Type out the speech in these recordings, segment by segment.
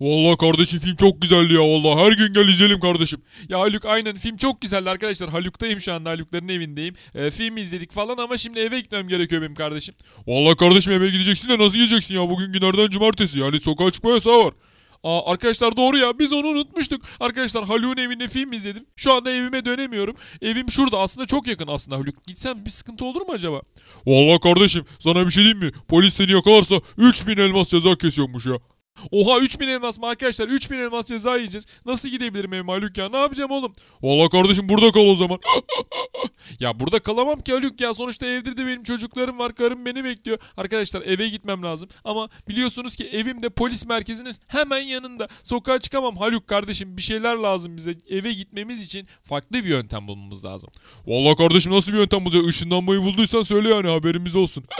Vallahi kardeşim film çok güzeldi ya vallahi. Her gün gel izleyelim kardeşim. Ya Haluk aynen film çok güzeldi arkadaşlar. Haluk'tayım şu anda Haluk'ların evindeyim. Ee, film izledik falan ama şimdi eve gitmem gerekiyor benim kardeşim. Vallahi kardeşim eve gideceksin de nasıl gideceksin ya? Bugün günlerden cumartesi yani sokağa çıkma yasağı var. Aa, arkadaşlar doğru ya biz onu unutmuştuk. Arkadaşlar Haluk'un evinde film izledim. Şu anda evime dönemiyorum. Evim şurada aslında çok yakın aslında Haluk. Gitsem bir sıkıntı olur mu acaba? Vallahi kardeşim sana bir şey diyeyim mi? Polis seni yakalarsa 3000 elmas ceza kesiyormuş ya. Oha 3000 elmas mı arkadaşlar? 3000 elmas ceza yiyeceğiz. Nasıl gidebilirim evime Haluk ya? Ne yapacağım oğlum? Vallahi kardeşim burada kal o zaman. Ya burada kalamam ki Haluk ya. Sonuçta evde de benim çocuklarım var. Karım beni bekliyor. Arkadaşlar eve gitmem lazım. Ama biliyorsunuz ki evim de polis merkezinin hemen yanında. Sokağa çıkamam. Haluk kardeşim bir şeyler lazım bize. Eve gitmemiz için farklı bir yöntem bulmamız lazım. Vallahi kardeşim nasıl bir yöntem bulacak? Işınlanmayı bulduysan söyle yani haberimiz olsun.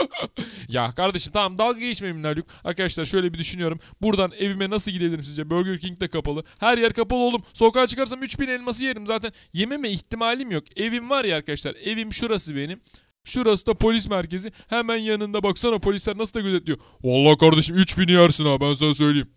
Ya kardeşim tamam dalga geçme benimle Haluk. Arkadaşlar şöyle bir düşünüyorum. Buradan evime nasıl gidebilirim sizce? Burger King de kapalı. Her yer kapalı oğlum. Sokağa çıkarsam 3000 elması yerim. Zaten yememe ihtimalim yok. Evim var ya arkadaşlar. Evim şurası benim. Şurası da polis merkezi. Hemen yanında baksana polisler nasıl da gözetliyor. Vallahi kardeşim 3000 yersin ha ben sana söyleyeyim.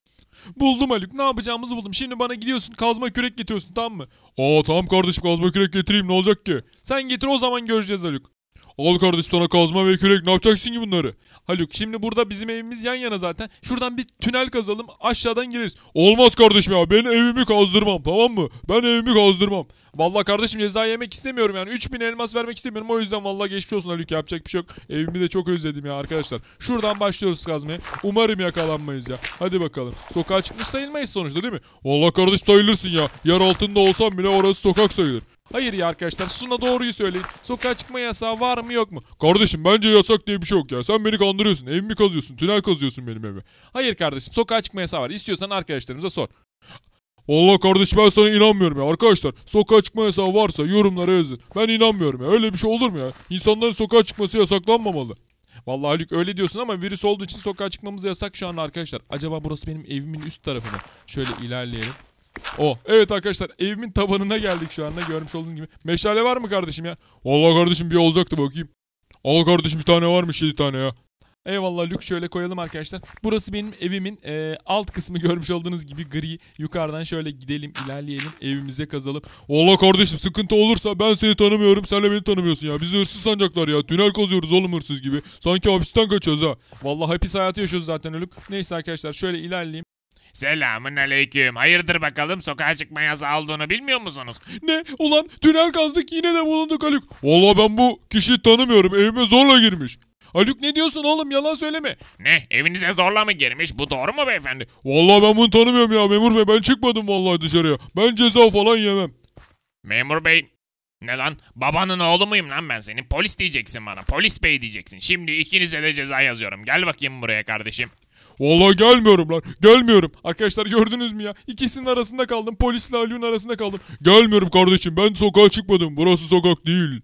Buldum Haluk. Ne yapacağımızı buldum. Şimdi bana gidiyorsun kazma kürek getiriyorsun tamam mı? Aa tamam kardeşim kazma kürek getireyim ne olacak ki? Sen getir o zaman göreceğiz Haluk. Al kardeşim sana kazma ve kürek ne yapacaksın ki bunları? Haluk şimdi burada bizim evimiz yan yana zaten. Şuradan bir tünel kazalım aşağıdan gireriz. Olmaz kardeşim ya ben evimi kazdırmam tamam mı? Ben evimi kazdırmam. Vallahi kardeşim ceza yemek istemiyorum yani. 3000 elmas vermek istemiyorum. O yüzden vallahi geçmiş olsun Haluk yapacak bir şey yok. Evimi de çok özledim ya arkadaşlar. Şuradan başlıyoruz kazmaya. Umarım yakalanmayız ya. Hadi bakalım. Sokağa çıkmış sayılmayız sonuçta değil mi? Vallahi kardeşim sayılırsın ya. Yer altında olsam bile orası sokak sayılır. Hayır ya arkadaşlar şuna doğruyu söyleyin. Sokağa çıkma yasağı var mı yok mu? Kardeşim bence yasak diye bir şey yok ya. Sen beni kandırıyorsun. Evimi kazıyorsun. Tünel kazıyorsun benim evime. Hayır kardeşim sokağa çıkma yasağı var. İstiyorsan arkadaşlarımıza sor. Vallahi kardeşim ben sana inanmıyorum ya. Arkadaşlar sokağa çıkma yasağı varsa yorumlara yazın. Ben inanmıyorum ya. Öyle bir şey olur mu ya? İnsanların sokağa çıkması yasaklanmamalı. Vallahi Haluk öyle diyorsun ama virüs olduğu için sokağa çıkmamız yasak şu an arkadaşlar. Acaba burası benim evimin üst tarafı mı? Şöyle ilerleyelim. Oh evet arkadaşlar evimin tabanına geldik şu anda görmüş olduğunuz gibi. Meşale var mı kardeşim ya? Vallahi kardeşim bir olacaktı bakayım. Al kardeşim bir tane varmış 7 tane ya. Eyvallah Lük şöyle koyalım arkadaşlar. Burası benim evimin e, alt kısmı görmüş olduğunuz gibi gri. Yukarıdan şöyle gidelim ilerleyelim evimize kazalım. Vallahi kardeşim sıkıntı olursa ben seni tanımıyorum sen de beni tanımıyorsun ya. Bizi hırsız sanacaklar ya. Tünel kazıyoruz oğlum hırsız gibi. Sanki hapisten kaçıyoruz ha. Vallahi hapis hayatı yaşıyoruz zaten Lük. Neyse arkadaşlar şöyle ilerleyeyim. Selamun aleyküm. Hayırdır bakalım sokağa çıkma yasağı olduğunu bilmiyor musunuz? Ne? Ulan tünel kazdık yine de bulunduk Haluk. Vallahi ben bu kişiyi tanımıyorum. Evime zorla girmiş. Haluk ne diyorsun oğlum yalan söyleme. Ne evinize zorla mı girmiş bu doğru mu beyefendi? Vallahi ben bunu tanımıyorum ya memur bey. Ben çıkmadım vallahi dışarıya. Ben ceza falan yemem. Memur bey ne lan babanın oğlu muyum lan ben senin polis diyeceksin bana polis bey diyeceksin. Şimdi ikinize de ceza yazıyorum gel bakayım buraya kardeşim. Vallahi gelmiyorum lan. Gelmiyorum. Arkadaşlar gördünüz mü ya? İkisinin arasında kaldım. Polisle Haluk'un arasında kaldım. Gelmiyorum kardeşim. Ben sokağa çıkmadım. Burası sokak değil.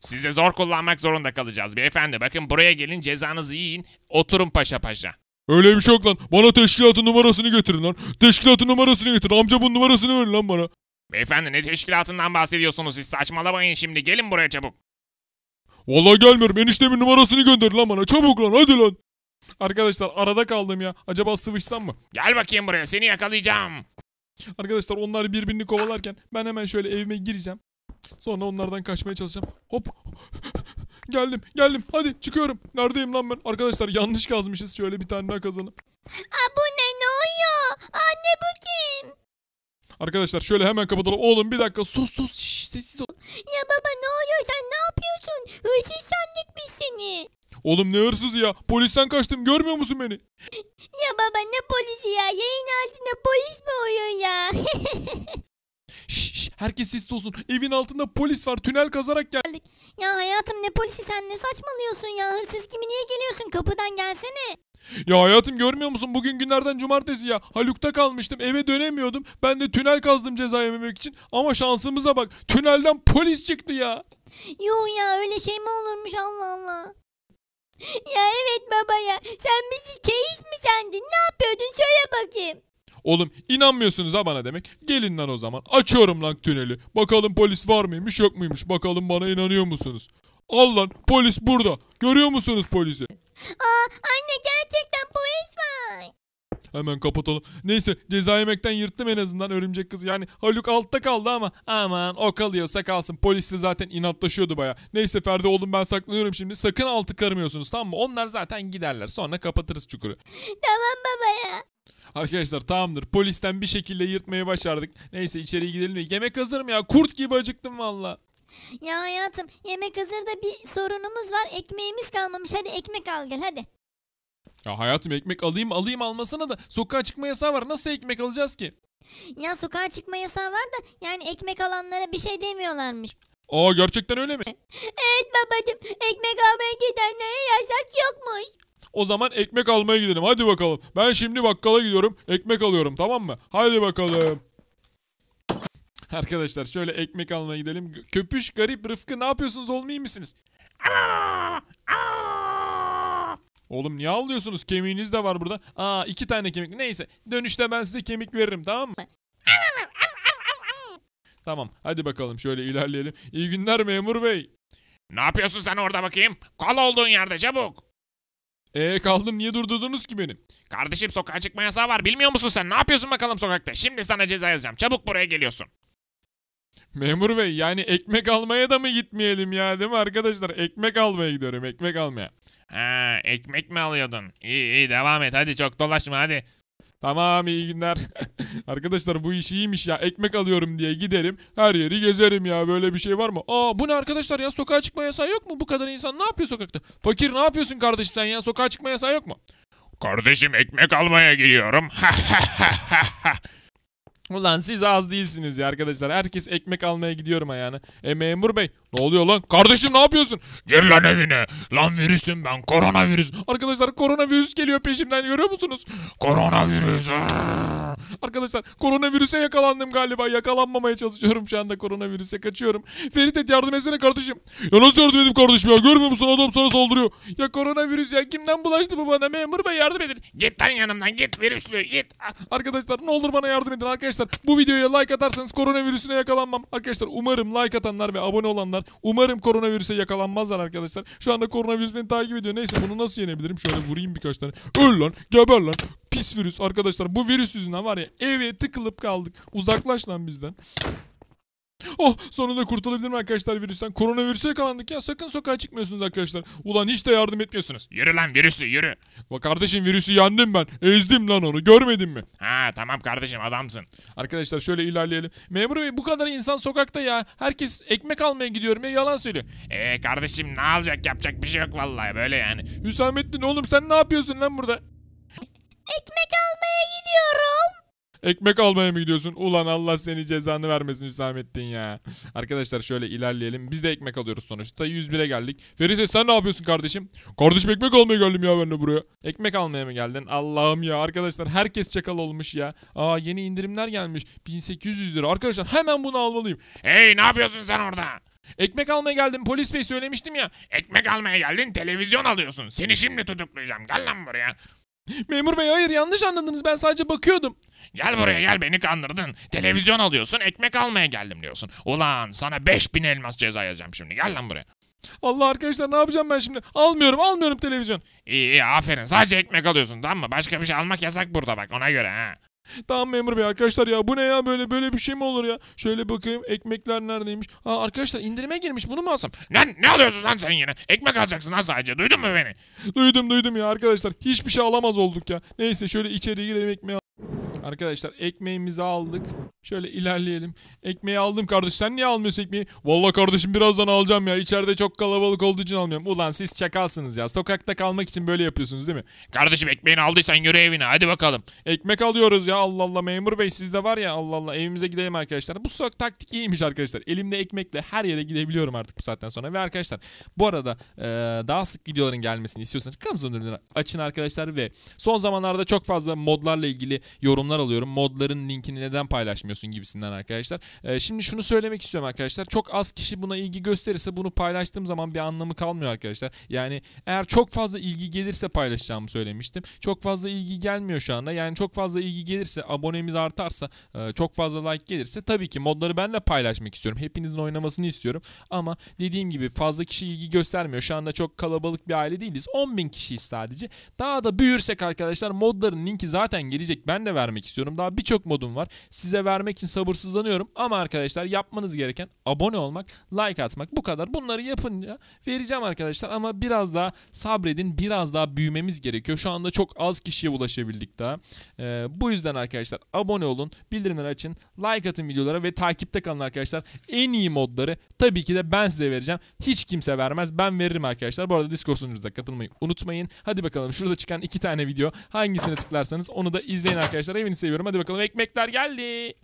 Size zor kullanmak zorunda kalacağız beyefendi. Bakın buraya gelin cezanızı yiyin oturun paşa paşa. Öyle bir şey yok lan. Bana teşkilatın numarasını getirin lan. Teşkilatın numarasını getirin. Amca bunun numarasını verin lan bana. Beyefendi ne teşkilatından bahsediyorsunuz siz saçmalamayın şimdi gelin buraya çabuk. Vallahi gelmiyorum. Eniştemin numarasını gönderin lan bana. Çabuk lan hadi lan. Arkadaşlar arada kaldım ya. Acaba sıvışsam mı? Gel bakayım buraya seni yakalayacağım. Arkadaşlar onlar birbirini kovalarken ben hemen şöyle evime gireceğim. Sonra onlardan kaçmaya çalışacağım. Hop. geldim geldim. Hadi çıkıyorum. Neredeyim lan ben? Arkadaşlar yanlış kazmışız. Şöyle bir tane daha kazalım. Aa, bu ne ne oluyor? Anne bu kim? Arkadaşlar şöyle hemen kapatalım. Oğlum bir dakika sus sus. Şşş, sessiz ol. Ya baba ne oluyor sen ne yapıyorsun? Hırsız sandık biz seni. Oğlum ne hırsızı ya. Polisten kaçtım. Görmüyor musun beni? Ya baba ne polisi ya? Yayın altında polis mi oluyor ya? Şşş şş, herkes sessiz olsun. Evin altında polis var. Tünel kazarak gel. ya hayatım ne polisi sen ne saçmalıyorsun ya? Hırsız gibi niye geliyorsun? Kapıdan gelsene. Ya hayatım görmüyor musun? Bugün günlerden cumartesi ya. Haluk'ta kalmıştım. Eve dönemiyordum. Ben de tünel kazdım ceza yememek için. Ama şansımıza bak. Tünelden polis çıktı ya. Yuh ya öyle şey mi olurmuş Allah Allah. Ya evet baba ya. Sen bizi keyif mi sandin? Ne yapıyordun? Söyle bakayım. Oğlum inanmıyorsunuz ha bana demek. Gelin lan o zaman. Açıyorum lan tüneli. Bakalım polis var mıymış yok muymuş. Bakalım bana inanıyor musunuz? Al lan polis burada. Görüyor musunuz polisi? Aa anne. Hemen kapatalım. Neyse ceza yemekten yırttım en azından örümcek kız. Yani Haluk altta kaldı ama aman o kalıyorsa kalsın. Polis de zaten inatlaşıyordu baya. Neyse Ferdi oğlum ben saklanıyorum şimdi. Sakın altı karmıyorsunuz tamam mı? Onlar zaten giderler. Sonra kapatırız çukuru. Tamam baba ya. Arkadaşlar tamamdır. Polisten bir şekilde yırtmayı başardık. Neyse içeri gidelim de. Yemek hazır mı ya? Kurt gibi acıktım valla. Ya hayatım yemek hazır da bir sorunumuz var. Ekmeğimiz kalmamış. Hadi ekmek al gel hadi. Ya hayatım ekmek alayım alayım almasına da sokağa çıkma yasağı var. Nasıl ekmek alacağız ki? Ya sokağa çıkma yasağı var da yani ekmek alanlara bir şey demiyorlarmış. Aa gerçekten öyle mi? Evet babacım ekmek almaya gidenlere yasak yokmuş. O zaman ekmek almaya gidelim. Hadi bakalım. Ben şimdi bakkala gidiyorum. Ekmek alıyorum tamam mı? Hadi bakalım. Arkadaşlar şöyle ekmek almaya gidelim. Köpüş, garip, Rıfkı ne yapıyorsunuz oğlum iyi misiniz? Oğlum niye ağlıyorsunuz? Kemiğiniz de var burada. Aa iki tane kemik. Neyse dönüşte ben size kemik veririm tamam mı? Tamam hadi bakalım şöyle ilerleyelim. İyi günler memur bey. Ne yapıyorsun sen orada bakayım? Kal olduğun yerde çabuk. Ee kaldım niye durdurdunuz ki beni? Kardeşim sokağa çıkma yasağı var bilmiyor musun sen? Ne yapıyorsun bakalım sokakta? Şimdi sana ceza yazacağım. Çabuk buraya geliyorsun. Memur bey yani ekmek almaya da mı gitmeyelim ya değil mi arkadaşlar? Ekmek almaya gidiyorum ekmek almaya. Ha ekmek mi alıyordun? İyi iyi devam et hadi çok dolaşma hadi. Tamam iyi günler. arkadaşlar bu iş iyiymiş ya. Ekmek alıyorum diye giderim. Her yeri gezerim ya. Böyle bir şey var mı? Aa bu ne arkadaşlar ya? Sokağa çıkma yasağı yok mu? Bu kadar insan ne yapıyor sokakta? Fakir ne yapıyorsun kardeşim sen ya? Sokağa çıkma yasağı yok mu? Kardeşim ekmek almaya gidiyorum. Ulan siz az değilsiniz ya arkadaşlar. Herkes ekmek almaya gidiyorum ayağına. E memur bey ne oluyor lan? Kardeşim ne yapıyorsun? Gir lan evine. Lan virüsüm ben koronavirüs. Arkadaşlar koronavirüs geliyor peşimden görüyor musunuz? Koronavirüs. Arkadaşlar koronavirüse yakalandım galiba. Yakalanmamaya çalışıyorum şu anda koronavirüse kaçıyorum. Ferit et yardım etsene kardeşim. Ya nasıl yardım edeyim kardeşim ya? Görmüyor musun adam sana saldırıyor. Ya koronavirüs ya kimden bulaştı bu bana memur bey yardım edin. Git lan yanımdan git virüslü git. Arkadaşlar ne olur bana yardım edin arkadaşlar. Bu videoya like atarsanız koronavirüsüne yakalanmam. Arkadaşlar umarım like atanlar ve abone olanlar umarım koronavirüse yakalanmazlar arkadaşlar. Şu anda koronavirüs beni takip ediyor. Neyse bunu nasıl yenebilirim? Şöyle vurayım birkaç tane. Öl lan geber lan. Pis virüs arkadaşlar. Bu virüs yüzünden var ya eve tıkılıp kaldık. Uzaklaş lan bizden. Oh sonunda kurtulabilirim arkadaşlar virüsten. Koronavirüse yakalandık ya. Sakın sokağa çıkmıyorsunuz arkadaşlar. Ulan hiç de yardım etmiyorsunuz. Yürü lan virüslü yürü. Bak kardeşim virüsü yendim ben. Ezdim lan onu. Görmedin mi? Ha tamam kardeşim adamsın. Arkadaşlar şöyle ilerleyelim. Memur bey bu kadar insan sokakta ya. Herkes ekmek almaya gidiyorum ya yalan söylüyor. Ee kardeşim ne alacak yapacak bir şey yok vallahi böyle yani. Hüsamettin oğlum sen ne yapıyorsun lan burada? Ekmek. Ekmek almaya mı gidiyorsun? Ulan Allah seni cezanı vermesin Hüsamettin ya. Arkadaşlar şöyle ilerleyelim. Biz de ekmek alıyoruz sonuçta. 101'e geldik. Ferit sen ne yapıyorsun kardeşim? Kardeşim ekmek almaya geldim ya ben de buraya. Ekmek almaya mı geldin? Allah'ım ya arkadaşlar herkes çakal olmuş ya. Aa yeni indirimler gelmiş. 1800 lira. Arkadaşlar hemen bunu almalıyım. Hey ne yapıyorsun sen orada? Ekmek almaya geldim. Polis bey söylemiştim ya. Ekmek almaya geldin televizyon alıyorsun. Seni şimdi tutuklayacağım. Gel lan buraya. Memur bey hayır yanlış anladınız. Ben sadece bakıyordum. Gel buraya gel beni kandırdın. Televizyon alıyorsun ekmek almaya geldim diyorsun. Ulan sana 5000 elmas ceza yazacağım şimdi. Gel lan buraya. Allah arkadaşlar ne yapacağım ben şimdi? Almıyorum almıyorum televizyon. İyi iyi aferin. Sadece ekmek alıyorsun tamam mı? Başka bir şey almak yasak burada bak ona göre ha. Tamam memur bey arkadaşlar ya bu ne ya böyle böyle bir şey mi olur ya? Şöyle bakayım ekmekler neredeymiş? Ha arkadaşlar indirime girmiş bunu mu alsam? Lan ne alıyorsun lan sen yine? Ekmek alacaksın lan sadece. Duydun mu beni? Duydum duydum ya arkadaşlar hiçbir şey alamaz olduk ya. Neyse şöyle içeri girelim ekmeği Arkadaşlar ekmeğimizi aldık. Şöyle ilerleyelim. Ekmeği aldım kardeş. Sen niye almıyorsun ekmeği? Vallahi kardeşim birazdan alacağım ya. İçeride çok kalabalık olduğu için almıyorum. Ulan siz çakalsınız ya. Sokakta kalmak için böyle yapıyorsunuz değil mi? Kardeşim ekmeğini aldıysan yürü evine hadi bakalım. Ekmek alıyoruz ya Allah Allah memur bey sizde var ya Allah Allah evimize gidelim arkadaşlar. Bu sok taktik iyiymiş arkadaşlar. Elimde ekmekle her yere gidebiliyorum artık bu saatten sonra. Ve arkadaşlar bu arada e, daha sık videoların gelmesini istiyorsanız kanalımızı açın arkadaşlar ve son zamanlarda çok fazla modlarla ilgili yorumlar yorumlar alıyorum. Modların linkini neden paylaşmıyorsun gibisinden arkadaşlar. Ee, şimdi şunu söylemek istiyorum arkadaşlar. Çok az kişi buna ilgi gösterirse bunu paylaştığım zaman bir anlamı kalmıyor arkadaşlar. Yani eğer çok fazla ilgi gelirse paylaşacağımı söylemiştim. Çok fazla ilgi gelmiyor şu anda. Yani çok fazla ilgi gelirse, abonemiz artarsa, e, çok fazla like gelirse tabii ki modları ben de paylaşmak istiyorum. Hepinizin oynamasını istiyorum. Ama dediğim gibi fazla kişi ilgi göstermiyor. Şu anda çok kalabalık bir aile değiliz. 10.000 kişiyiz sadece. Daha da büyürsek arkadaşlar modların linki zaten gelecek. Ben de vermek istiyorum. Daha birçok modum var. Size vermek için sabırsızlanıyorum. Ama arkadaşlar yapmanız gereken abone olmak, like atmak bu kadar. Bunları yapınca vereceğim arkadaşlar. Ama biraz daha sabredin. Biraz daha büyümemiz gerekiyor. Şu anda çok az kişiye ulaşabildik daha. Ee, bu yüzden arkadaşlar abone olun. Bildirimleri açın. Like atın videolara ve takipte kalın arkadaşlar. En iyi modları tabii ki de ben size vereceğim. Hiç kimse vermez. Ben veririm arkadaşlar. Bu arada Discord sunucumuza katılmayı unutmayın. Hadi bakalım şurada çıkan iki tane video hangisine tıklarsanız onu da izleyin arkadaşlar. Hepinizi seviyorum. Hadi bakalım ekmekler geldi.